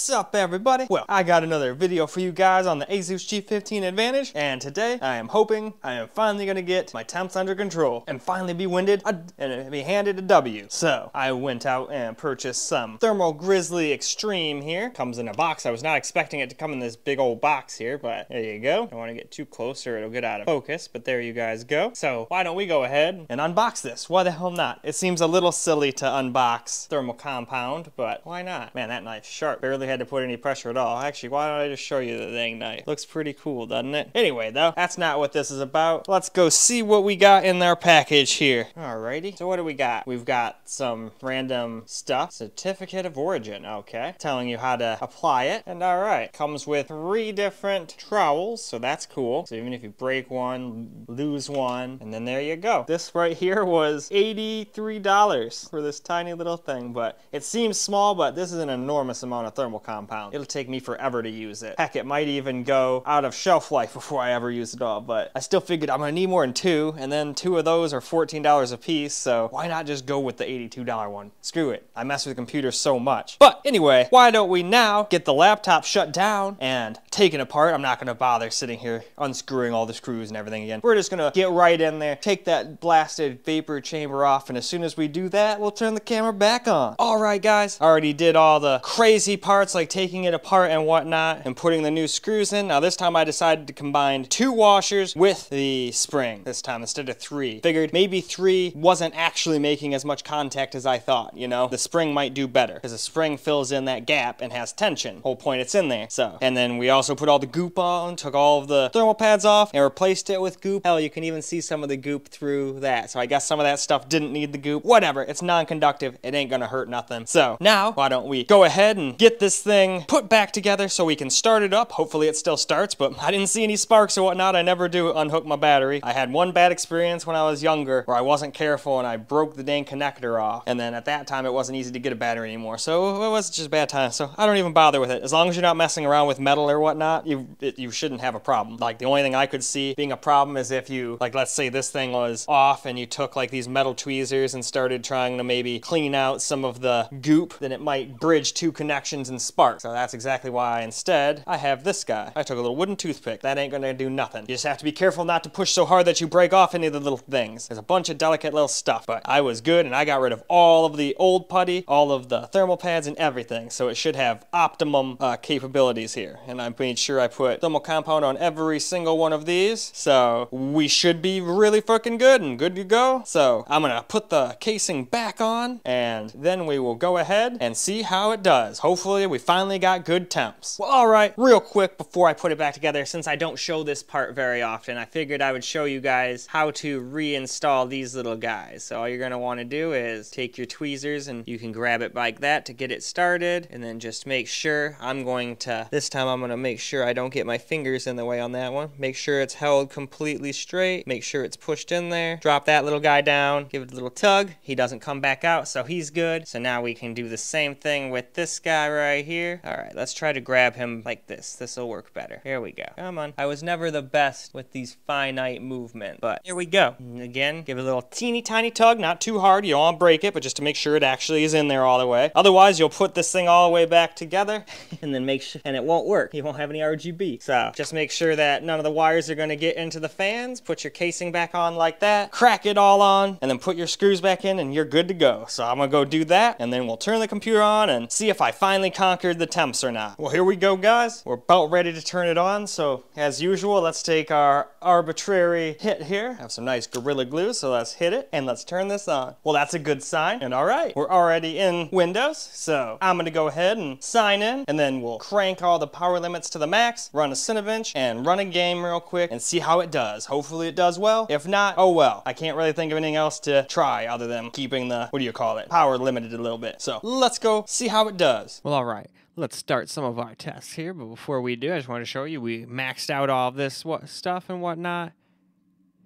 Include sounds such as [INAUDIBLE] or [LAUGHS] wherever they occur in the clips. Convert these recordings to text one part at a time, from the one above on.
What's up everybody? Well, I got another video for you guys on the Asus G15 Advantage, and today I am hoping I am finally gonna get my temps under control and finally be winded uh, and be handed a W. So, I went out and purchased some Thermal Grizzly Extreme here. Comes in a box. I was not expecting it to come in this big old box here, but there you go. I don't wanna get too close or it'll get out of focus, but there you guys go. So, why don't we go ahead and unbox this? Why the hell not? It seems a little silly to unbox thermal compound, but why not? Man, that knife's sharp barely had to put any pressure at all. Actually, why don't I just show you the thing knife? Looks pretty cool, doesn't it? Anyway, though, that's not what this is about. Let's go see what we got in our package here. Alrighty. So what do we got? We've got some random stuff. Certificate of origin. Okay. Telling you how to apply it. And alright. Comes with three different trowels, so that's cool. So even if you break one, lose one, and then there you go. This right here was $83 for this tiny little thing, but it seems small, but this is an enormous amount of thermal compound. It'll take me forever to use it. Heck, it might even go out of shelf life before I ever use it all, but I still figured I'm gonna need more than two, and then two of those are $14 a piece, so why not just go with the $82 one? Screw it. I mess with computers so much. But anyway, why don't we now get the laptop shut down and taken apart? I'm not gonna bother sitting here unscrewing all the screws and everything again. We're just gonna get right in there, take that blasted vapor chamber off, and as soon as we do that, we'll turn the camera back on. All right, guys, I already did all the crazy crazy parts like taking it apart and whatnot and putting the new screws in. Now this time I decided to combine two washers with the spring this time instead of three. Figured maybe three wasn't actually making as much contact as I thought, you know? The spring might do better because the spring fills in that gap and has tension. Whole point it's in there. So, and then we also put all the goop on, took all of the thermal pads off and replaced it with goop. Hell, you can even see some of the goop through that. So I guess some of that stuff didn't need the goop. Whatever, it's non-conductive. It ain't gonna hurt nothing. So now, why don't we go ahead and get this thing put back together so we can start it up. Hopefully it still starts, but [LAUGHS] I didn't see any sparks or whatnot. I never do unhook my battery. I had one bad experience when I was younger where I wasn't careful and I broke the dang connector off. And then at that time it wasn't easy to get a battery anymore. So it was just a bad time. So I don't even bother with it. As long as you're not messing around with metal or whatnot, you, it, you shouldn't have a problem. Like the only thing I could see being a problem is if you, like let's say this thing was off and you took like these metal tweezers and started trying to maybe clean out some of the goop, then it might bridge two connections and spark. So that's exactly why instead I have this guy. I took a little wooden toothpick. That ain't gonna do nothing. You just have to be careful not to push so hard that you break off any of the little things. There's a bunch of delicate little stuff, but I was good and I got rid of all of the old putty, all of the thermal pads and everything. So it should have optimum uh, capabilities here. And I made sure I put thermal compound on every single one of these. So we should be really fucking good and good to go. So I'm gonna put the casing back on and then we will go ahead and see how it does. Hopefully we finally got good temps. Well, all right, real quick before I put it back together, since I don't show this part very often, I figured I would show you guys how to reinstall these little guys. So all you're gonna wanna do is take your tweezers and you can grab it like that to get it started, and then just make sure, I'm going to, this time I'm gonna make sure I don't get my fingers in the way on that one. Make sure it's held completely straight, make sure it's pushed in there, drop that little guy down, give it a little tug, he doesn't come back out, so he's good. So now we can do the same thing with this guy right here. All right, let's try to grab him like this. This will work better. Here we go. Come on. I was never the best with these finite movements, but here we go. And again, give it a little teeny tiny tug, not too hard. You don't want to break it, but just to make sure it actually is in there all the way. Otherwise, you'll put this thing all the way back together [LAUGHS] and then make sure, and it won't work. You won't have any RGB. So just make sure that none of the wires are going to get into the fans. Put your casing back on like that. Crack it all on and then put your screws back in and you're good to go. So I'm going to go do that and then we'll turn the computer on and see if I finally conquered the temps or not. Well, here we go, guys. We're about ready to turn it on. So as usual, let's take our arbitrary hit here. Have some nice Gorilla Glue. So let's hit it and let's turn this on. Well, that's a good sign. And all right, we're already in Windows. So I'm going to go ahead and sign in and then we'll crank all the power limits to the max, run a Cinebench and run a game real quick and see how it does. Hopefully it does well. If not, oh well. I can't really think of anything else to try other than keeping the, what do you call it, power limited a little bit. So let's go see how it does. Well, all right let's start some of our tests here. But before we do, I just want to show you we maxed out all this what stuff and whatnot.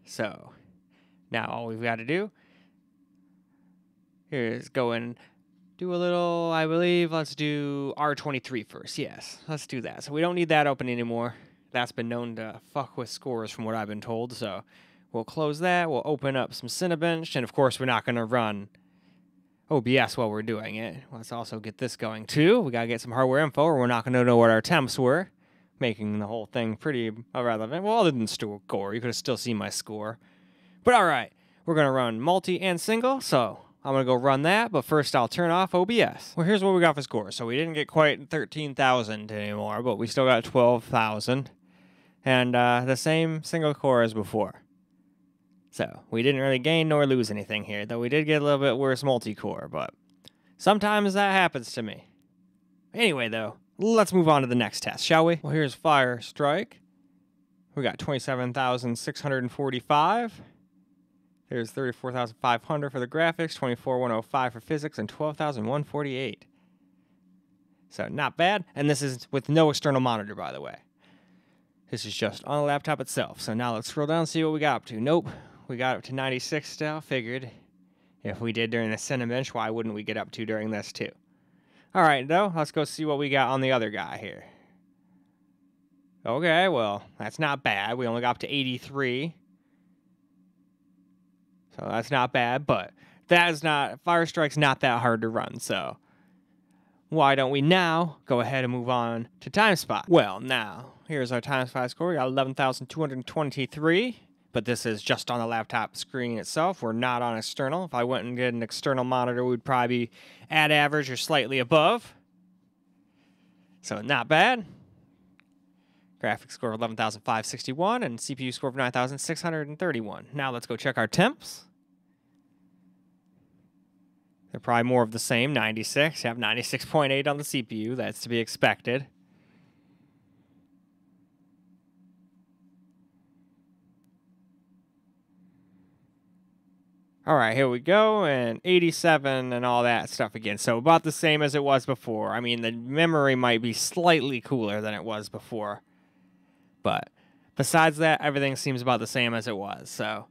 So now all we've got to do here is go and do a little, I believe, let's do R23 first. Yes, let's do that. So we don't need that open anymore. That's been known to fuck with scores from what I've been told. So we'll close that. We'll open up some Cinebench. And of course, we're not going to run OBS while we're doing it. Let's also get this going too. We gotta get some hardware info, or we're not gonna know what our temps were, making the whole thing pretty irrelevant. Well, other than score, you could have still seen my score. But all right, we're gonna run multi and single, so I'm gonna go run that. But first, I'll turn off OBS. Well, here's what we got for score. So we didn't get quite 13,000 anymore, but we still got 12,000, and uh, the same single core as before. So we didn't really gain nor lose anything here, though we did get a little bit worse multi-core, but sometimes that happens to me. Anyway, though, let's move on to the next test, shall we? Well, here's Fire Strike. We got 27,645. There's 34,500 for the graphics, 24,105 for physics, and 12,148. So not bad, and this is with no external monitor, by the way. This is just on the laptop itself. So now let's scroll down and see what we got up to. Nope, we got up to 96 still. Figured if we did during the Cinebench, why wouldn't we get up to during this too? All right, though, let's go see what we got on the other guy here. Okay, well, that's not bad. We only got up to 83. So that's not bad, but that is not, Fire Strike's not that hard to run, so why don't we now go ahead and move on to Time Spy? Well, now, here's our Time Spy score. We got 11,223 but this is just on the laptop screen itself. We're not on external. If I went and get an external monitor, we'd probably be at average or slightly above. So not bad. Graphics score of 11,561 and CPU score of 9,631. Now let's go check our temps. They're probably more of the same, 96. You have 96.8 on the CPU. That's to be expected. All right, here we go, and 87 and all that stuff again. So about the same as it was before. I mean, the memory might be slightly cooler than it was before. But besides that, everything seems about the same as it was. So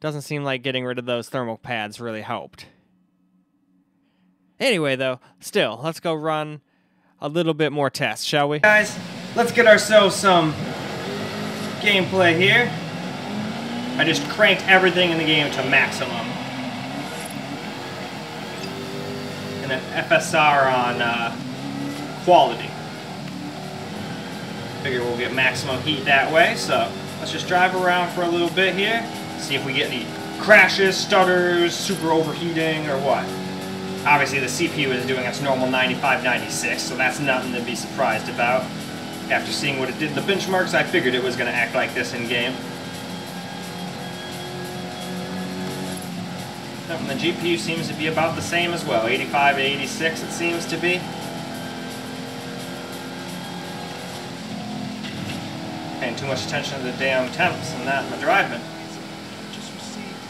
doesn't seem like getting rid of those thermal pads really helped. Anyway, though, still, let's go run a little bit more tests, shall we? Guys, let's get ourselves some gameplay here. I just cranked everything in the game to maximum. And then FSR on uh, quality. Figure we'll get maximum heat that way, so let's just drive around for a little bit here, see if we get any crashes, stutters, super overheating, or what. Obviously the CPU is doing its normal 95-96, so that's nothing to be surprised about. After seeing what it did in the benchmarks, I figured it was going to act like this in-game. And the GPU seems to be about the same as well, 85 to 86 it seems to be. Paying too much attention to the damn temps and that in the driving.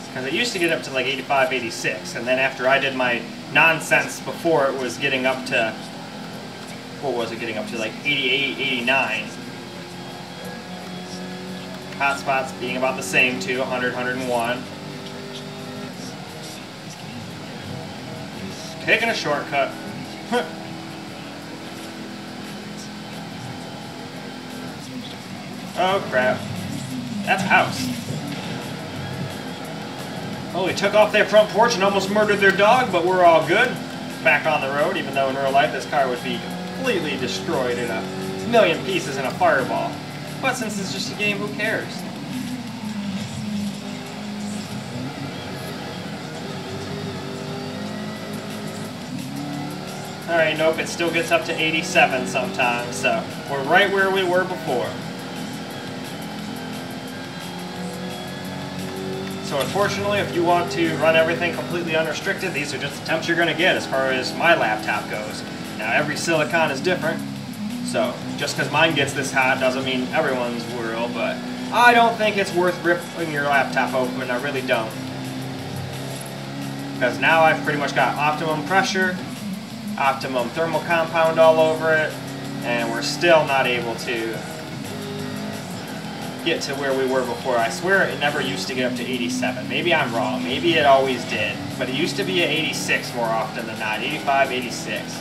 Because it used to get up to like 85, 86, and then after I did my nonsense before it was getting up to, what was it getting up to, like 88, 89. Hotspots being about the same too, 100, 101. Taking a shortcut. [LAUGHS] oh crap. That's a house. Well, we took off their front porch and almost murdered their dog, but we're all good. Back on the road, even though in real life this car would be completely destroyed in a million pieces in a fireball. But since it's just a game, who cares? Alright, nope, it still gets up to 87 sometimes, so we're right where we were before. So unfortunately, if you want to run everything completely unrestricted, these are just the temps you're going to get as far as my laptop goes. Now, every silicon is different, so just because mine gets this hot doesn't mean everyone's will, but I don't think it's worth ripping your laptop open, I really don't. Because now I've pretty much got optimum pressure, optimum thermal compound all over it, and we're still not able to get to where we were before. I swear it never used to get up to 87. Maybe I'm wrong. Maybe it always did. But it used to be at 86 more often than not. 85, 86.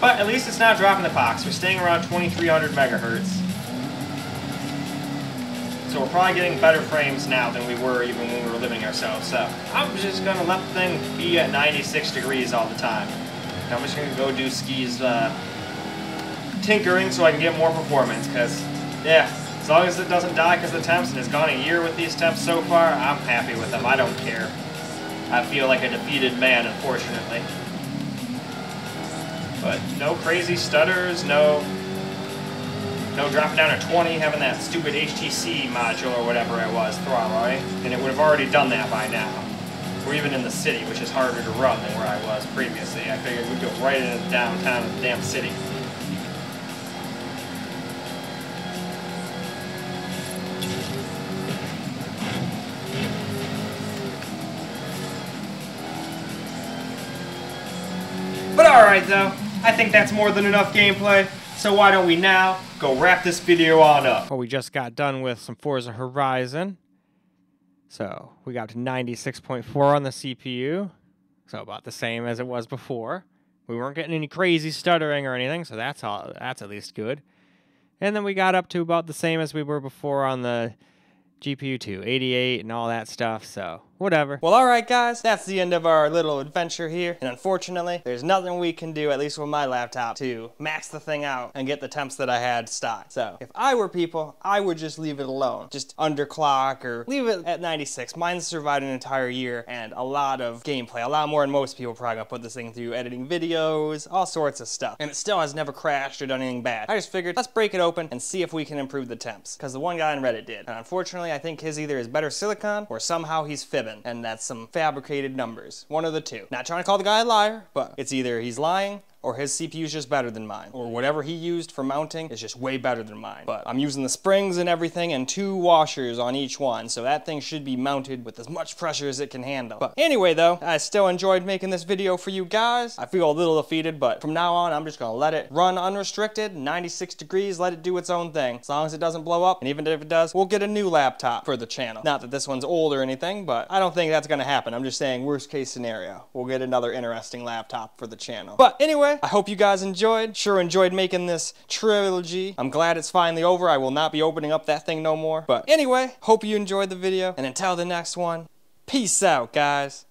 But at least it's not dropping the box. We're staying around 2300 megahertz. So we're probably getting better frames now than we were even when we were living ourselves. So I'm just gonna let the thing be at 96 degrees all the time. And I'm just gonna go do skis uh, tinkering so I can get more performance. Cause yeah, as long as it doesn't die because the temps and it's gone a year with these temps so far, I'm happy with them. I don't care. I feel like a defeated man, unfortunately. But no crazy stutters, no no dropping down to 20, having that stupid HTC module or whatever it was throttle, right? And it would have already done that by now. We're even in the city, which is harder to run than where I was previously. I figured we'd go right into downtown of the damn city. But alright though, I think that's more than enough gameplay. So why don't we now go wrap this video on up? Well, we just got done with some Forza Horizon. So we got to 96.4 on the CPU. So about the same as it was before. We weren't getting any crazy stuttering or anything, so that's all that's at least good. And then we got up to about the same as we were before on the GPU 2, 88 and all that stuff, so whatever. Well, alright guys, that's the end of our little adventure here, and unfortunately, there's nothing we can do, at least with my laptop, to max the thing out and get the temps that I had stock. So, if I were people, I would just leave it alone. Just underclock or leave it at 96. Mine's survived an entire year and a lot of gameplay, a lot more than most people probably gonna put this thing through editing videos, all sorts of stuff. And it still has never crashed or done anything bad. I just figured, let's break it open and see if we can improve the temps. Because the one guy on Reddit did. And unfortunately, I think his either is better silicon or somehow he's fibbing, and that's some fabricated numbers. One of the two. Not trying to call the guy a liar, but it's either he's lying or his CPU is just better than mine, or whatever he used for mounting is just way better than mine. But I'm using the springs and everything and two washers on each one, so that thing should be mounted with as much pressure as it can handle. But anyway though, I still enjoyed making this video for you guys. I feel a little defeated, but from now on, I'm just gonna let it run unrestricted, 96 degrees, let it do its own thing. As long as it doesn't blow up, and even if it does, we'll get a new laptop for the channel. Not that this one's old or anything, but I don't think that's gonna happen. I'm just saying worst case scenario. We'll get another interesting laptop for the channel. But anyway, I hope you guys enjoyed. Sure enjoyed making this trilogy. I'm glad it's finally over. I will not be opening up that thing no more. But anyway, hope you enjoyed the video. And until the next one, peace out, guys.